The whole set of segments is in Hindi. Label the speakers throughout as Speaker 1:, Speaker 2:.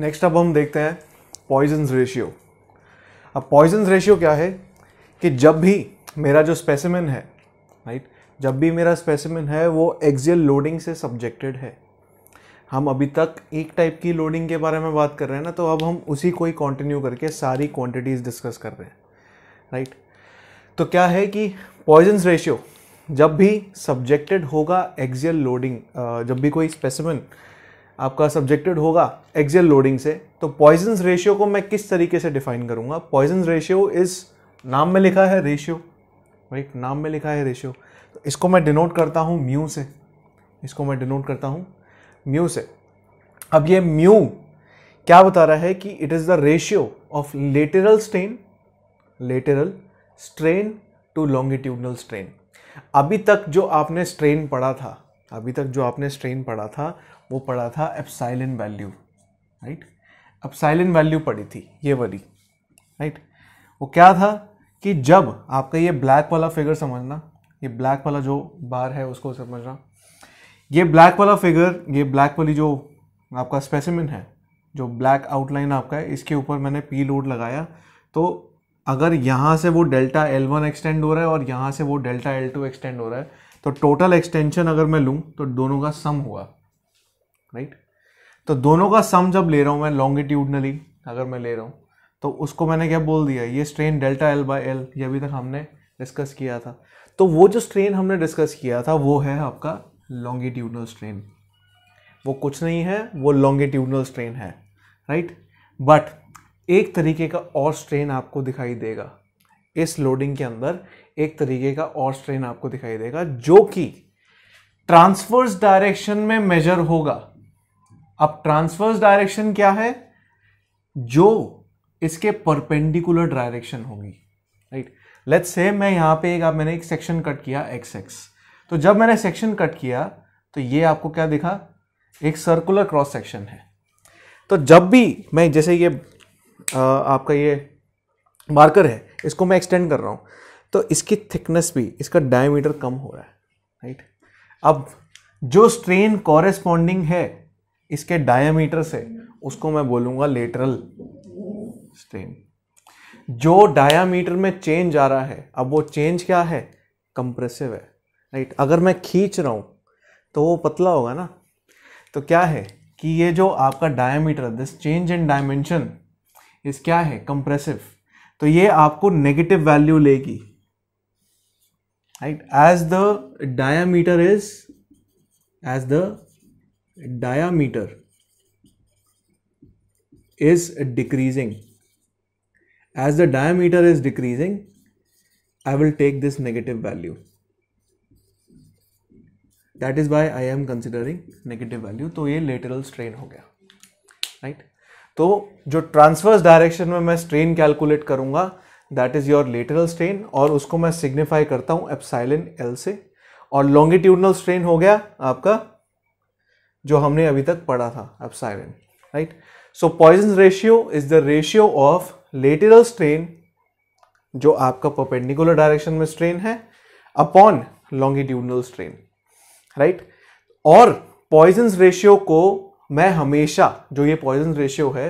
Speaker 1: नेक्स्ट अब हम देखते हैं पॉइजन्स रेशियो अब पॉइजन्स रेशियो क्या है? कि जब भी मेरा जो स्पेसिमिन है राइट जब भी मेरा स्पेसिमिन है, वो एक्जियल लोडिंग से सब्जेक्टेड है. हम अभी तक एक टाइप की लोडिंग के बारे में बात कर रहे हैं ना तो अब हम उसी को ही कंटिन्यू करके सारी क्वांटिटीज़ डिस्कस कर रहे हैं राइट तो क्या है कि पॉइजन्स रेशियो जब भी सब्जेक्टेड होगा एक्जियल लोडिंग जब भी कोई स्पेसिमिन आपका सब्जेक्टेड होगा एक्सियल लोडिंग से तो पॉइजन्स रेशियो को मैं किस तरीके से डिफाइन करूँगा? पॉइजन्स रेशियो इस नाम में लिखा है रेशियो राइट नाम में लिखा है रेशियो तो इसको मैं डिनोट करता हूँ म्यू से। इसको मैं डिनोट करता हूँ म्यू से। अब ये म्यू क्या बता रहा है कि it is the ratio of lateral strain lateral strain to longitudinal strain अभी तक जो आपने स्ट्रेन पढ़ा था अभी तक जो आपने स्ट्रेन पढ़ा था, वो पढ़ा था epsilon value right epsilon value पढ़ी थी, ये वाली राइट वो क्या था कि जब आपका ये ब्लैक वाला फिगर समझना, ये ब्लैक वाला जो बार है उसको समझना, ये ब्लैक वाला फिगर ये ब्लैक वाली जो आपका स्पेसिमिन है, जो ब्लैक आउटलाइन आपका है, इसके ऊपर मैंने पी लोड लगाया तो अगर यहाँ से वो डेल्टा एल वन एक्सटेंड हो रहा है और यहाँ से वो डेल्टा एल टू एक्सटेंड हो रहा है तो टोटल एक्सटेंशन अगर मैं लूँ तो दोनों का सम हुआ राइट तो दोनों का सम जब ले रहा हूँ मैं लॉन्गिट्यूडनली अगर मैं ले रहा हूँ तो उसको मैंने क्या बोल दिया? ये strain delta L by L ये अभी तक हमने डिस्कस किया था। तो वो जो स्ट्रेन हमने डिस्कस किया था, वो है आपका लॉन्गिट्यूडनल स्ट्रेन वो कुछ नहीं है, वो लॉन्गिट्यूडनल स्ट्रेन है राइट बट एक तरीके का और स्ट्रेन आपको दिखाई देगा, इस लोडिंग के अंदर। एक तरीके का और स्ट्रेन आपको दिखाई देगा जो कि ट्रांसफर्स डायरेक्शन में मेजर होगा। अब ट्रांसफर्स डायरेक्शन क्या है? जो इसके परपेंडिकुलर डायरेक्शन होगी राइट लेट्स से मैं यहाँ पे एक आप मैंने एक सेक्शन कट किया एक्स एक्स तो जब मैंने सेक्शन कट किया तो ये आपको क्या दिखा? एक सर्कुलर क्रॉस सेक्शन है। तो जब भी मैं जैसे ये आ, आपका ये मार्कर है इसको मैं एक्सटेंड कर रहा हूँ। तो इसकी थिकनेस भी, इसका डायमीटर कम हो रहा है राइट अब जो स्ट्रेन कॉरेस्पॉन्डिंग है, इसके डायमीटर से, उसको मैं बोलूँगा लेटरल स्ट्रेन जो डायामीटर में चेंज आ रहा है, अब वो चेंज क्या है? कंप्रेसिव है राइट अगर मैं खींच रहा हूँ तो वो पतला होगा ना? तो क्या है कि ये जो आपका diameter this change in dimension इस क्या है? कंप्रेसिव तो ये आपको नेगेटिव वैल्यू लेगी। Right as the diameter is as the diameter is decreasing as the diameter is decreasing I will take this negative value that is why I am considering negative value तो ये lateral strain हो गया right तो जो ट्रांसवर्स डायरेक्शन में मैं स्ट्रेन कैलकुलेट करूँगा that is your lateral strain और उसको मैं सिग्निफाई करता हूँ एप्साइलिन एल से। और लॉन्गिट्यूडनल स्ट्रेन हो गया आपका, जो हमने अभी तक पढ़ा था epsilon right so Poisson ratio is the ratio of lateral strain जो आपका परपेंडिकुलर डायरेक्शन में स्ट्रेन है अपॉन लॉन्गिट्यूडनल स्ट्रेन राइट और पॉइजन रेशियो को मैं हमेशा, जो ये पॉइजन रेशियो है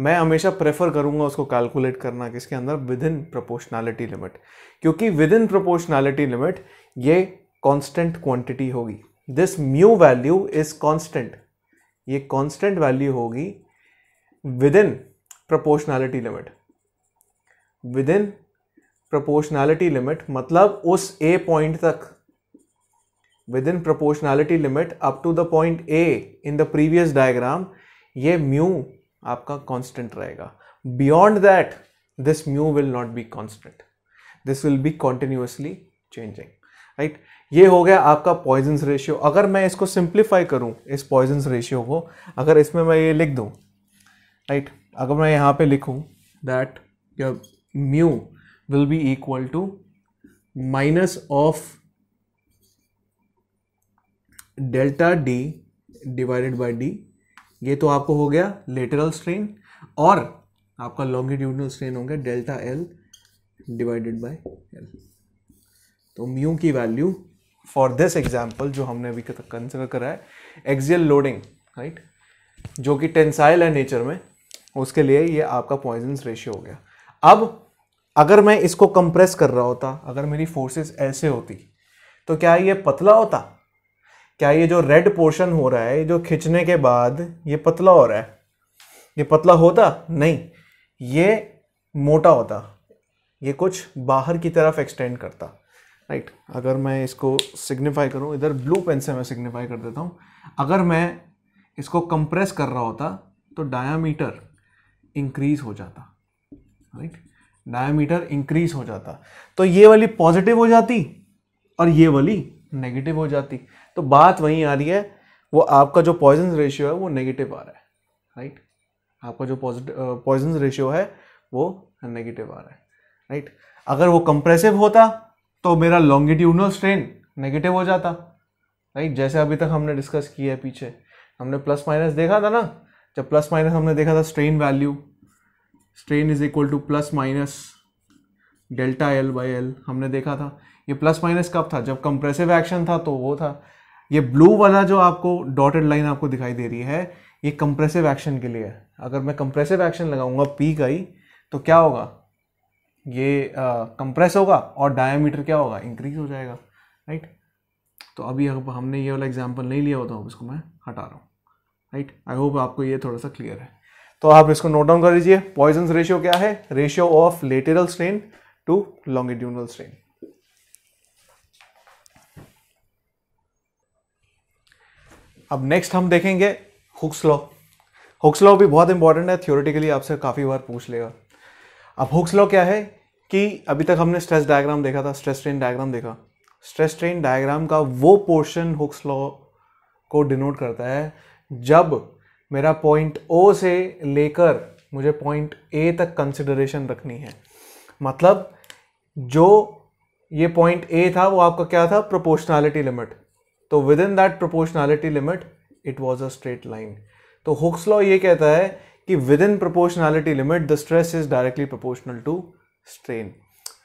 Speaker 1: मैं हमेशा प्रेफर करूँगा उसको कैलकुलेट करना किसके अंदर विद इन प्रोपोर्शनैलिटी लिमिट क्योंकि विद इन प्रोपोर्शनैलिटी लिमिट ये कांस्टेंट क्वांटिटी होगी. This mu value is constant ये कांस्टेंट वैल्यू होगी within proportionality limit within proportionality limit मतलब उस ए पॉइंट तक. Within proportionality limit up to the point A in the previous diagram ये म्यू आपका कांस्टेंट रहेगा। Beyond that this mu will not be constant this will be continuously changing right ये हो गया आपका पॉइजन रेशियो अगर मैं इसको सिंप्लीफाई करूँ, इस पॉइजन रेशियो को, अगर इसमें मैं ये लिख दूँ राइट अगर मैं यहाँ पे लिखूँ that mu will be equal to minus of delta D divided by D ये तो आपको हो गया लेटरल स्ट्रेन और आपका लॉन्गिट्यूडनल स्ट्रेन हो गया delta L divided by L तो म्यू की वैल्यू फॉर दिस एग्ज़ाम्पल जो हमने अभी कंसिडर करा है एक्सियल लोडिंग राइट जो कि टेंसाइल है नेचर में, उसके लिए ये आपका पॉइजन रेशियो हो गया। अब अगर मैं इसको कंप्रेस कर रहा होता, अगर मेरी फोर्सेस ऐसे होती तो क्या ये पतला होता? क्या ये जो रेड पोर्शन हो रहा है जो खिंचने के बाद ये पतला हो रहा है? ये पतला होता? नहीं। ये मोटा होता। ये कुछ बाहर की तरफ़ एक्सटेंड करता। Right right. अगर मैं इसको सिग्निफाई करूँ, इधर ब्लू पेन से मैं सिग्निफाई कर देता हूँ। अगर मैं इसको कंप्रेस कर रहा होता तो डायामीटर इंक्रीज हो जाता। राइट डायामीटर इंक्रीज हो जाता। तो ये वाली पॉजिटिव हो जाती और ये वाली नेगेटिव हो जाती। तो बात वहीं आ रही है, वो आपका जो पॉइजन रेशियो है, वो नेगेटिव आ रहा है राइट आपका जो पॉइजन रेशियो है, वो नेगेटिव आ रहा है राइट अगर वो कंप्रेसिव होता तो मेरा लॉन्गिट्यूडनल स्ट्रेन नेगेटिव हो जाता राइट जैसे अभी तक हमने डिस्कस किया है पीछे, हमने प्लस माइनस देखा था ना? जब प्लस माइनस हमने देखा था strain value strain is equal to plus minus delta L by L हमने देखा था। ये प्लस माइनस कब था? जब कंप्रेसिव एक्शन था तो वो था। ये ब्लू वाला जो आपको डॉटेड लाइन आपको दिखाई दे रही है ये कंप्रेसिव एक्शन के लिए है। अगर मैं कंप्रेसिव एक्शन लगाऊँगा पी का ही तो क्या होगा? ये कंप्रेस uh, होगा और डायमीटर क्या होगा? इंक्रीज हो जाएगा राइट तो अभी अब हमने ये वाला एग्ज़ाम्पल नहीं लिया होता अब इसको मैं हटा रहा हूँ राइट आई होप आपको ये थोड़ा सा क्लियर है। तो आप इसको नोट डाउन कर लीजिए पॉइजन रेशियो क्या है? Ratio of lateral strain to longitudinal strain अब नेक्स्ट हम देखेंगे हुक्स लॉ हुक्स लॉ भी बहुत इंपॉर्टेंट है थियोरिटिकली आपसे काफ़ी बार पूछ लेगा। अब हुक्स लॉ क्या है कि अभी तक हमने स्ट्रेस डायग्राम देखा था स्ट्रेस ट्रेन डायग्राम देखा। स्ट्रेस ट्रेन डायग्राम का वो पोर्शन हुक्स लॉ को डिनोट करता है जब मेरा पॉइंट ओ से लेकर मुझे पॉइंट ए तक कंसिडरेशन रखनी है। मतलब जो ये पॉइंट ए था वो आपका क्या था? प्रोपोर्शनैलिटी लिमिट तो within that proportionality limit it was a straight line तो हुक्स लॉ ये कहता है कि within proportionality limit the stress is directly proportional to strain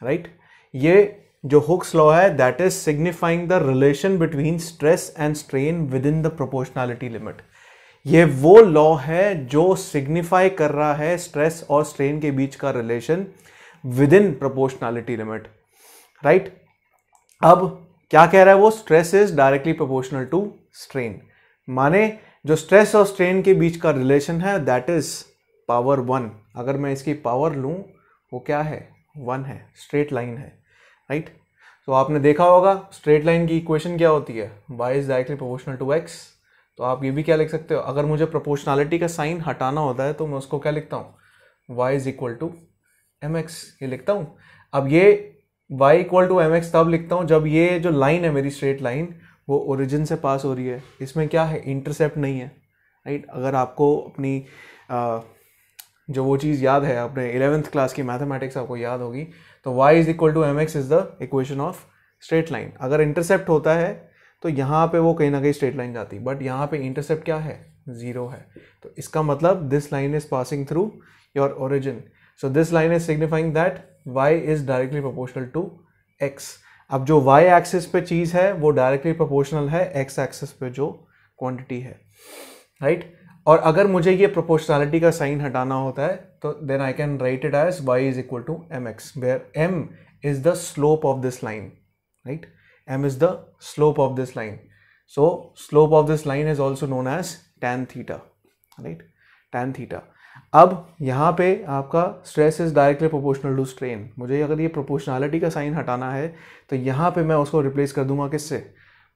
Speaker 1: right ये जो हुक्स लॉ है that is signifying the relation between stress and strain within the proportionality limit ये वो लॉ है जो सिग्निफाई कर रहा है स्ट्रेस और स्ट्रेन के बीच का relation within proportionality limit right अब क्या कह रहा है वो? Stress is directly proportional to strain माने जो स्ट्रेस और स्ट्रेन के बीच का रिलेशन है दैट इज़ पावर वन अगर मैं इसकी पावर लूँ, वो क्या है? वन है स्ट्रेट लाइन है राइट तो आपने देखा होगा स्ट्रेट लाइन की इक्वेशन क्या होती है? Y is directly proportional to x तो आप ये भी क्या लिख सकते हो? अगर मुझे प्रोपोर्शनैलिटी का साइन हटाना होता है तो मैं उसको क्या लिखता हूँ? Y is equal to m x ये लिखता हूँ। अब ये y equal to m x तब लिखता हूँ जब ये जो लाइन है मेरी स्ट्रेट लाइन वो ओरिजिन से पास हो रही है। इसमें क्या है? इंटरसेप्ट नहीं है राइट अगर आपको अपनी आ, जो वो चीज़ याद है अपने इलेवेंथ क्लास की मैथमेटिक्स आपको याद होगी तो y is equal to m x is the equation of straight line अगर इंटरसेप्ट होता है तो यहाँ पे वो कहीं ना कहीं स्ट्रेट लाइन जाती। बट यहाँ पे इंटरसेप्ट क्या है? ज़ीरो है। तो इसका मतलब this line is passing through your origin so this line is signifying that y is directly proportional to x. अब जो y एक्सिस पे चीज़ है, वो डायरेक्टली प्रोपोर्शनल है x एक्सिस पे जो क्वांटिटी है राइट right? और अगर मुझे ये प्रोपोर्शनैलिटी का साइन हटाना होता है तो then I can write it as y is equal to m x where m is the slope of this line right m is the slope of this line. So, slope of this line is also known as tan theta, right? tan theta. अब यहाँ पे आपका stress is directly proportional to strain मुझे अगर ये प्रोपोर्शनैलिटी का साइन हटाना है तो यहाँ पे मैं उसको रिप्लेस कर दूँगा किससे?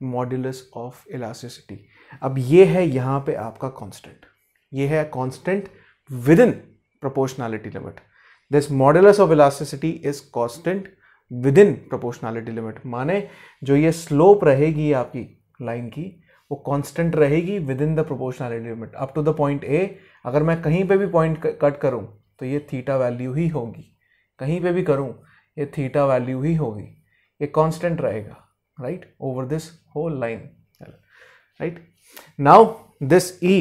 Speaker 1: मॉड्यूलस ऑफ़ इलास्टिसिटी अब ये है यहाँ पे आपका कांस्टेंट ये है constant within proportionality limit this modulus of elasticity is constant within proportionality limit माने जो ये स्लोप रहेगी आपकी लाइन की वो कांस्टेंट रहेगी within the proportionality limit up to the point A अगर मैं कहीं पे भी पॉइंट कट करूँ तो ये थीटा वैल्यू ही होगी। कहीं पे भी करूँ, ये थीटा वैल्यू ही होगी। ये कांस्टेंट रहेगा right over this whole line right now this E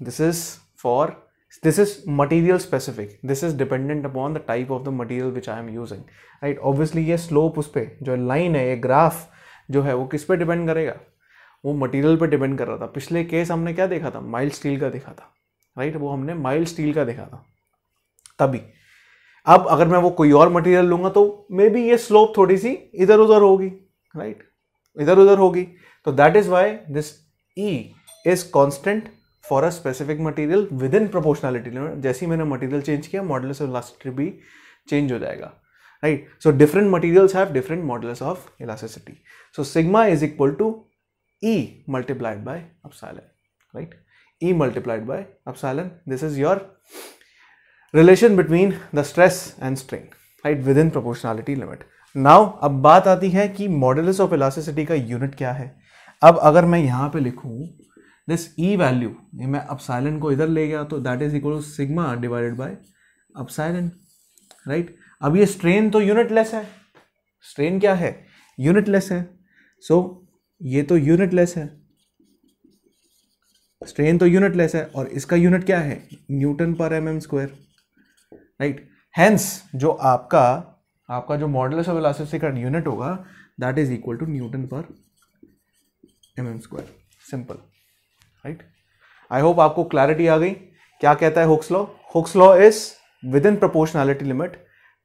Speaker 1: this is for this is material specific. This is dependent upon the type of the material which I am using. Right? Obviously, ये slope उस पर जो लाइन है, ये ग्राफ जो है, वो किस पे डिपेंड करेगा? वो मटेरियल पे डिपेंड कर रहा था। पिछले केस हमने क्या देखा था? माइल्ड स्टील का देखा था। राइट वो हमने माइल्ड स्टील का देखा था। तभी। अब अगर मैं वो कोई और मटेरियल लूँगा तो मे बी ये स्लोप थोड़ी सी इधर उधर होगी। राइट इधर उधर होगी। तो that is why this E is constant for a specific material within proportionality जैसे ही मैंने मटेरियल चेंज किया मॉडल्स ऑफ़ इलास्टिसिटी भी चेंज हो जाएगा। Right so different materials have different modulus of elasticity so sigma is equal to E multiplied by epsilon right E multiplied by epsilon this is your relation between the stress and strain right within proportionality now अब बात आती है कि मॉडल्स ऑफ़ इलास्टिसिटी का यूनिट क्या है? अब अगर मैं यहाँ पे लिखूं दिस ई वैल्यू ये मैं अपसाइलन को इधर ले गया तो that is equal to sigma divided by epsilon right अब ये स्ट्रेन तो यूनिटलेस है। स्ट्रेन क्या है? यूनिटलेस है। सो so, ये तो यूनिटलेस है। स्ट्रेन तो यूनिटलेस है और इसका यूनिट क्या है? Newton per M M square right hence जो आपका आपका जो मॉडल ऑफ़ इलास्टिसिटी का यूनिट होगा that is equal to newton per M M square simple right I hope आपको क्लैरिटी आ गई। क्या कहता है Hooke's law Hooke's law is within proportionality limit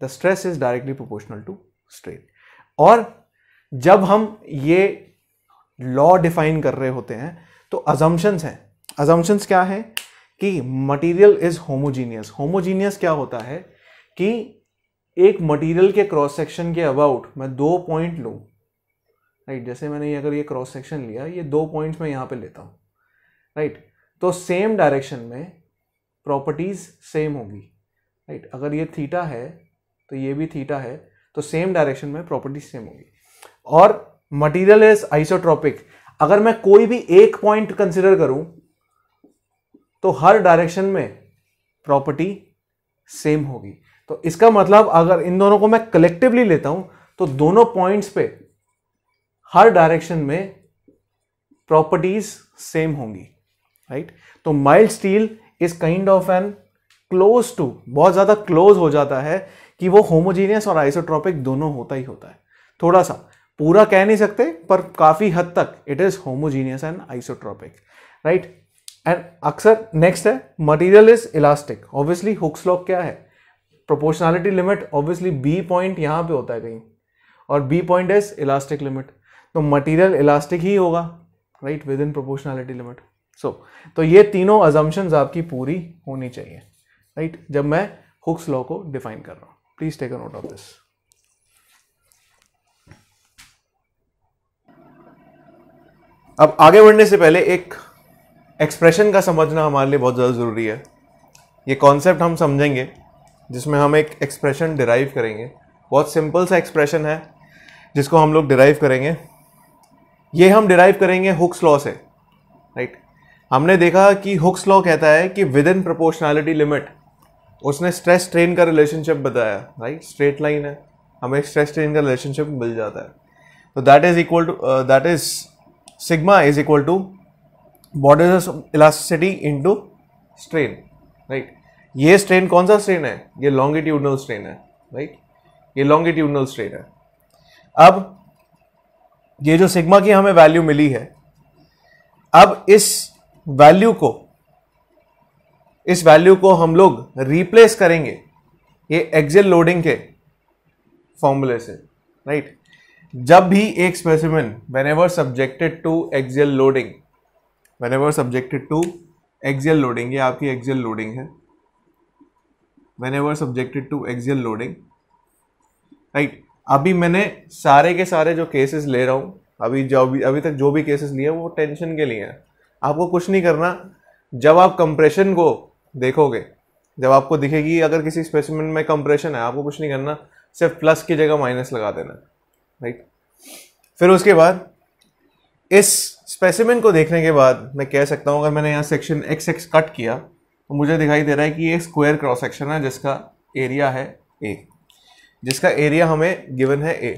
Speaker 1: the stress is directly proportional to strain और जब हम ये लॉ डिफाइन कर रहे होते हैं तो अजम्पन्स हैं। अजम्पन्स क्या है? कि मटेरियल इज़ होमोजीनियस होमोजीनियस क्या होता है? कि एक मटेरियल के क्रॉस सेक्शन के अबाउट मैं दो पॉइंट लूँ। राइट जैसे मैंने अगर ये क्रॉस सेक्शन लिया, ये दो पॉइंट्स मैं यहाँ पे लेता हूँ। राइट तो सेम डायरेक्शन में प्रॉपर्टीज़ सेम होगी। राइट अगर ये थीटा है तो ये भी थीटा है तो सेम डायरेक्शन में प्रॉपर्टीज़ सेम होगी। और मटेरियल इज़ आइसोट्रॉपिक अगर मैं कोई भी एक पॉइंट कंसिडर करूँ तो हर डायरेक्शन में प्रॉपर्टी सेम होगी। तो इसका मतलब अगर इन दोनों को मैं कलेक्टिवली लेता हूँ तो दोनों पॉइंट्स पे हर डायरेक्शन में प्रॉपर्टीज़ सेम होंगी। राइट तो mild steel is kind of an close to बहुत ज़्यादा क्लोज हो जाता है कि वो होमोजीनियस और आइसोट्रॉपिक दोनों होता ही होता है। थोड़ा सा पूरा कह नहीं सकते, पर काफ़ी हद तक it is homogeneous and isotropic right and अक्सर नेक्स्ट है material is elastic obviously Hooke's law क्या है? Proportionality limit obviously B point यहाँ पे होता है कहीं, और B point is elastic limit तो मटेरियल इलास्टिक ही होगा right within proportionality limit so तो ये तीनों अजम्पन्स आपकी पूरी होनी चाहिए राइट right? जब मैं हुक्स लॉ को डिफाइन कर रहा हूँ. Please take a note of this अब आगे बढ़ने से पहले एक एक्सप्रेशन का समझना हमारे लिए बहुत ज़्यादा ज़रूरी है। ये कॉन्सेप्ट हम समझेंगे, जिसमें हम एक एक्सप्रेशन डिराइव करेंगे। बहुत सिंपल सा एक्सप्रेशन है, जिसको हम लोग डिराइव करेंगे। ये हम डिराइव करेंगे हुक्स लॉ से राइट हमने देखा कि हुक्स लॉ कहता है कि विद इन प्रोपोर्शनैलिटी लिमिट उसने स्ट्रेस स्ट्रेन का रिलेशनशिप बताया राइट स्ट्रेट लाइन है, हमें स्ट्रेस स्ट्रेन का रिलेशनशिप मिल जाता है। तो that is equal to that is sigma is equal to border elasticity into strain right ये स्ट्रेन कौन सा स्ट्रेन है? ये लॉन्गिट्यूडनल स्ट्रेन है राइट ये लॉन्गिट्यूडनल स्ट्रेन है। अब ये जो सिग्मा की हमें वैल्यू मिली है, अब इस वैल्यू को, इस वैल्यू को हम लोग रिप्लेस करेंगे ये एक्सेल लोडिंग के फॉर्मूले से राइट जब भी एक specimen whenever subjected to axial loading whenever subjected to axial loading ये आपकी एक्सेल लोडिंग है। Whenever subjected to axial loading right अभी मैंने सारे के सारे जो केसेस ले रहा हूँ, अभी जो अभी अभी तक जो भी केसेस लिए वो टेंशन के लिए हैं। आपको कुछ नहीं करना। जब आप कंप्रेशन को देखोगे, जब आपको दिखेगी अगर किसी स्पेसिमेंट में कंप्रेशन है, आपको कुछ नहीं करना। सिर्फ़ प्लस की जगह माइनस लगा देना। राइट? फिर उसके बाद, इस स्पेसिमेंट को देखने के बाद मैं कह सकता हूँ, अगर मैंने यहाँ सेक्शन एक्स एक्स कट किया तो मुझे दिखाई दे रहा है कि ये स्क्वायर क्रॉस सेक्शन है, जिसका एरिया है ए जिसका एरिया हमें गिवन है ए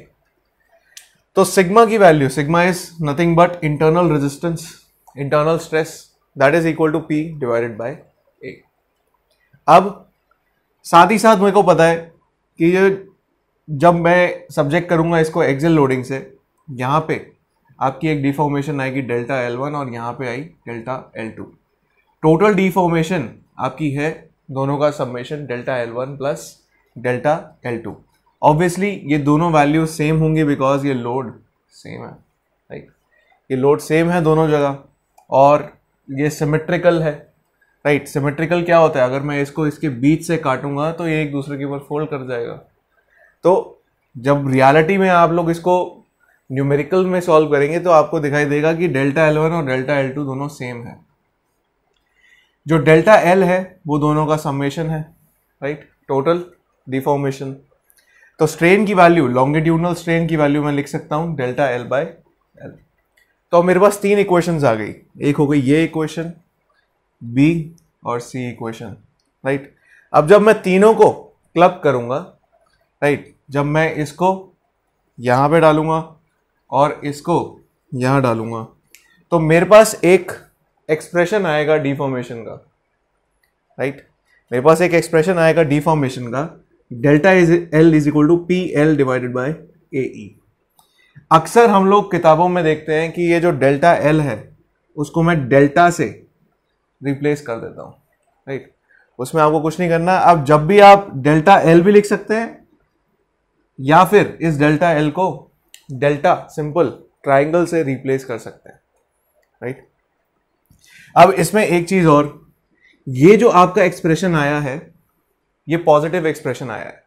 Speaker 1: तो सिग्मा की value sigma is nothing but internal resistance internal stress that is equal to P divided by A अब, साथ ही साथ मेरे को पता है कि ये जब मैं सब्जेक्ट करूँगा इसको एक्सेल लोडिंग से, यहाँ पे आपकी एक डिफॉर्मेशन आएगी डेल्टा एल वन और यहाँ पे आई delta L two total deformation आपकी है दोनों का summation delta L one plus delta L two obviously ये दोनों वैल्यू सेम होंगे बिकॉज़ ये लोड सेम है राइट ये लोड सेम है दोनों जगह और ये सिमेट्रिकल है राइट सिमेट्रिकल क्या होता है? अगर मैं इसको इसके बीच से काटूँगा तो ये एक दूसरे के ऊपर फोल्ड कर जाएगा। तो जब रियलिटी में आप लोग इसको न्यूमेरिकल में सॉल्व करेंगे तो आपको दिखाई देगा कि डेल्टा एल वन और डेल्टा एल टू दोनों सेम है। जो डेल्टा एल है, वो दोनों का समेशन है राइट टोटल डिफॉर्मेशन तो स्ट्रेन की वैल्यू लॉन्गिट्यूडनल स्ट्रेन की वैल्यू मैं लिख सकता हूँ डेल्टा एल बाय एल तो मेरे पास तीन इक्वेशंस आ गई। एक हो गई ये इक्वेशन बी और सी इक्वेशन राइट अब जब मैं तीनों को क्लब करूँगा राइट जब मैं इसको यहाँ पे डालूँगा और इसको यहाँ डालूँगा तो मेरे पास एक एक्सप्रेशन आएगा डिफॉर्मेशन का राइट मेरे पास एक एक्सप्रेशन आएगा डिफॉर्मेशन का delta is L is equal to P L divided by A E अक्सर हम लोग किताबों में देखते हैं कि ये जो डेल्टा एल है, उसको मैं डेल्टा से रिप्लेस कर देता हूँ राइट उसमें आपको कुछ नहीं करना। अब जब भी आप डेल्टा एल भी लिख सकते हैं या फिर इस डेल्टा एल को डेल्टा सिंपल ट्राइंगल से रिप्लेस कर सकते हैं राइट अब इसमें एक चीज़ और, ये जो आपका एक्सप्रेशन आया है, ये पॉजिटिव एक्सप्रेशन आया है।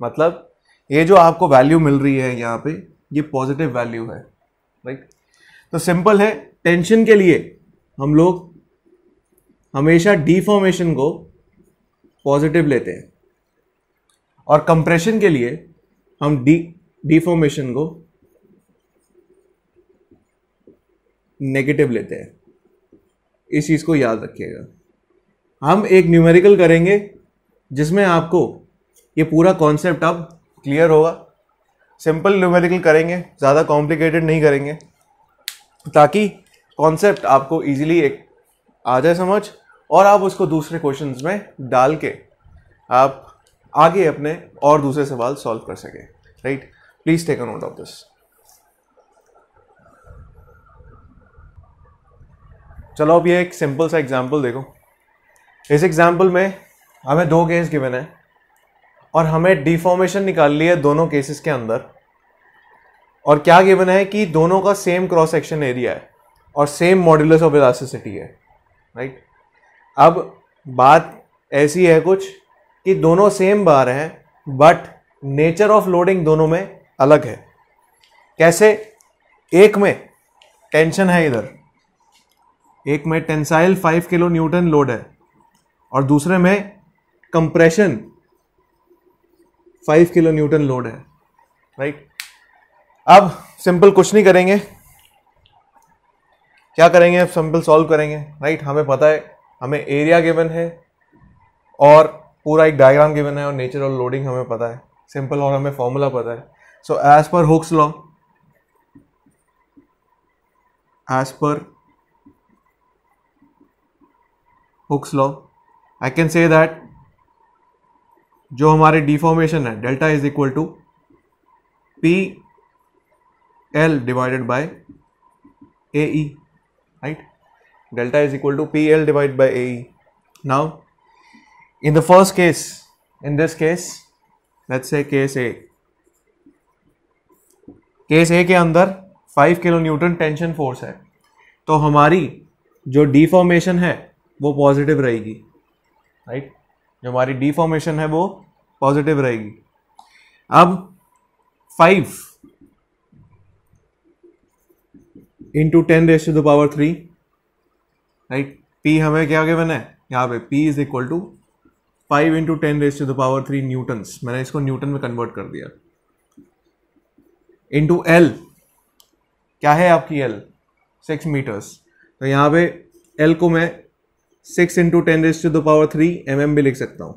Speaker 1: मतलब ये जो आपको वैल्यू मिल रही है यहाँ पे, ये पॉजिटिव वैल्यू है राइट तो सिंपल है टेंशन के लिए हम लोग हमेशा डिफॉर्मेशन को पॉजिटिव लेते हैं। और कंप्रेशन के लिए हम डी डिफॉर्मेशन को नेगेटिव लेते हैं। इस चीज़ को याद रखिएगा। हम एक न्यूमेरिकल करेंगे, जिसमें आपको ये पूरा कॉन्सेप्ट अब क्लियर होगा। सिंपल न्यूमेरिकल करेंगे, ज़्यादा कॉम्प्लिकेटेड नहीं करेंगे, ताकि कॉन्सेप्ट आपको इजीली एक आ जाए समझ, और आप उसको दूसरे क्वेश्चंस में डाल के आप आगे अपने और दूसरे सवाल सॉल्व कर सके। Right please take a note of this चलो अब ये एक सिंपल सा एग्जांपल देखो। इस एग्जांपल में हमें दो केस गिवन है और हमें डिफॉर्मेशन निकाल ली है दोनों केसेस के अंदर। और क्या गिवन है कि दोनों का सेम क्रॉस सेक्शन एरिया है और सेम मॉड्यूलस ऑफ़ इलास्टिसिटी है। राइट अब बात ऐसी है कुछ कि दोनों सेम बार हैं बट नेचर ऑफ़ लोडिंग दोनों में अलग है। कैसे? एक में टेंशन है इधर। एक में tensile five kilo newton load है। और दूसरे में compression five kilo newton load है। राइट अब सिंपल कुछ नहीं करेंगे। क्या करेंगे? अब सिंपल सॉल्व करेंगे। राइट हमें पता है, हमें एरिया गिवन है। और पूरा एक डायग्राम गिवन है और नेचर और लोडिंग हमें पता है। सिंपल और हमें फॉर्मूला पता है। So as per Hooke's law as per Hooke's law I can say that जो हमारे डिफॉर्मेशन है delta is equal to P L divided by A E right delta is equal to P L divide by A E now in the first case in this case let's say case A case A के अंदर five kilo newton tension force है। तो हमारी जो डिफॉर्मेशन है, वो पॉजिटिव रहेगी। राइट जो हमारी डिफॉर्मेशन है, वो पॉजिटिव रहेगी। अब five into ten raise to the power three right P हमें क्या गिवन है? यहाँ पे P is equal to five into ten raise to the power three newtons मैंने इसको न्यूटन में कन्वर्ट कर दिया। इंटू एल क्या है आपकी एल सिक्स मीटर्स तो यहाँ पे एल को मैं six into ten raise to the power three M M भी लिख सकता हूँ।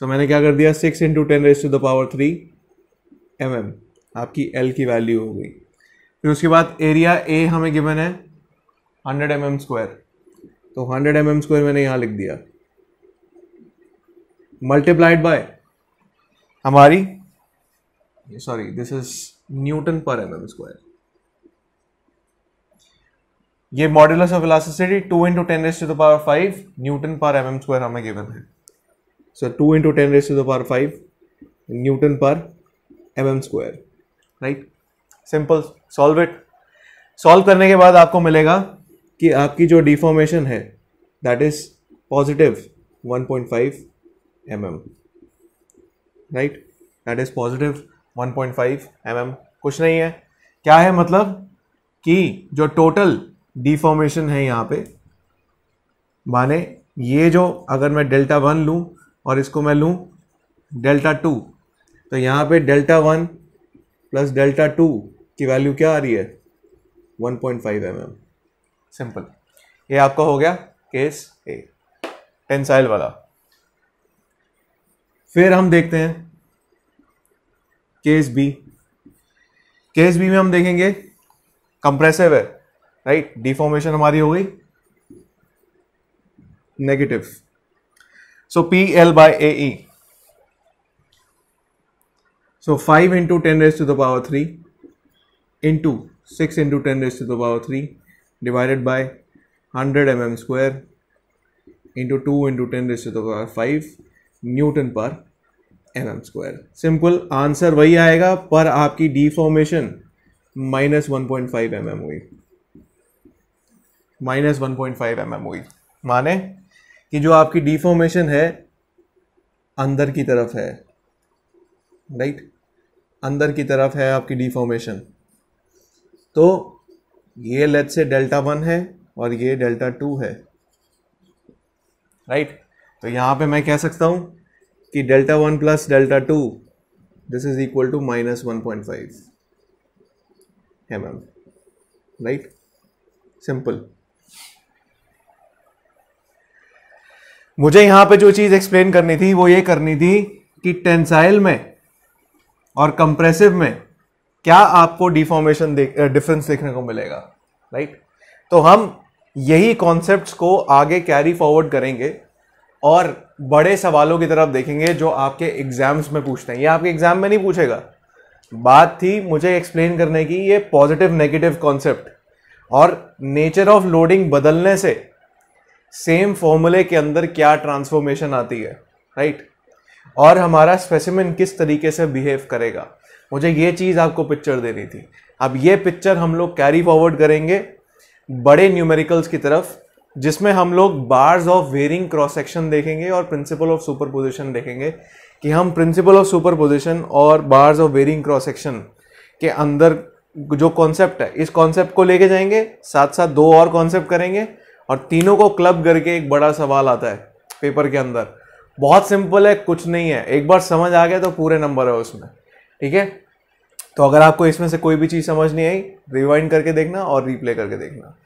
Speaker 1: सो so, मैंने क्या कर दिया? Six into ten raise to the power three M M आपकी एल की वैल्यू हो गई। फिर उसके बाद एरिया ए हमें गिवन है हंड्रेड एम एम स्क्वायर तो हंड्रेड एम एम स्क्वायर मैंने यहाँ लिख दिया। मल्टीप्लाइड बाय हमारी? Sorry this is newton per M M square ये modulus of elasticity two into ten raise to the power five newton per M M square हमें गिवन है। So two into ten raise to the power five newton per M M square right simple solve it solve करने के बाद आपको मिलेगा कि आपकी जो डिफॉर्मेशन है that is positive 1.5 mm right that is positive 1.5 mm कुछ नहीं है। क्या है मतलब? कि जो टोटल डिफॉर्मेशन है यहाँ पे, माने ये जो अगर मैं डेल्टा वन लूँ और इसको मैं लूँ डेल्टा टू तो यहाँ पे delta one plus delta two की वैल्यू क्या आ रही है? 1.5 पॉइंट mm सिंपल ये आपका हो गया केस ए टेंसाइल वाला। फिर हम देखते हैं केस बी केस बी में हम देखेंगे कंप्रेसिव है राइट डिफॉर्मेशन हमारी हो गई। Negative so P L by A E so five into ten raise to the power three into six into ten raise to the power three divided by hundred M M square into two into ten raise to the power five newton per M M square. Simple answer वही आएगा, पर आपकी deformation minus one point five M M हुई। Minus one point five M M हुई। माने कि जो आपकी डिफॉर्मेशन है, अंदर की तरफ़ है। Right right? अंदर की तरफ़ है आपकी डिफॉर्मेशन तो ये लेट से डेल्टा वन है और ये डेल्टा टू है। राइट तो यहाँ पे मैं कह सकता हूँ कि delta one plus delta two this is equal to minus one point five है एम राइट सिंपल मुझे यहाँ पे जो चीज़ एक्सप्लेन करनी थी, वो ये करनी थी कि टेंसाइल में और कंप्रेसिव में क्या आपको डिफॉर्मेशन डिफरेंस देखने को मिलेगा राइट तो हम यही कॉन्सेप्ट्स को आगे कैरी फॉरवर्ड करेंगे। और बड़े सवालों की तरफ़ देखेंगे जो आपके एग्ज़ाम्स में पूछते हैं। ये आपके एग्ज़ाम में नहीं पूछेगा। बात थी मुझे एक्सप्लेन करने की ये पॉजिटिव नेगेटिव कॉन्सेप्ट और नेचर ऑफ़ लोडिंग बदलने से सेम फॉर्मूले के अंदर क्या ट्रांसफॉर्मेशन आती है राइट और हमारा स्पेसिमिन किस तरीके से बिहेव करेगा। मुझे ये चीज़ आपको पिक्चर देनी थी। अब ये पिक्चर हम लोग कैरी फॉरवर्ड करेंगे बड़े न्यूमेरिकल्स की तरफ़। जिसमें हम लोग bars of varying cross section देखेंगे और प्रिंसिपल ऑफ़ सुपर पोजिशन देखेंगे कि हम प्रिंसिपल ऑफ़ सुपर पोजिशन और bars of varying cross section के अंदर जो कॉन्सेप्ट है, इस कॉन्सेप्ट को लेके जाएँगे साथ साथ दो और कॉन्सेप्ट करेंगे और तीनों को क्लब करके एक बड़ा सवाल आता है पेपर के अंदर। बहुत सिंपल है, कुछ नहीं है। एक बार समझ आ गया तो पूरे नंबर है उसमें। ठीक है? तो अगर आपको इसमें से कोई भी चीज़ समझ नहीं आई रिवाइंड करके देखना और रिप्ले करके देखना।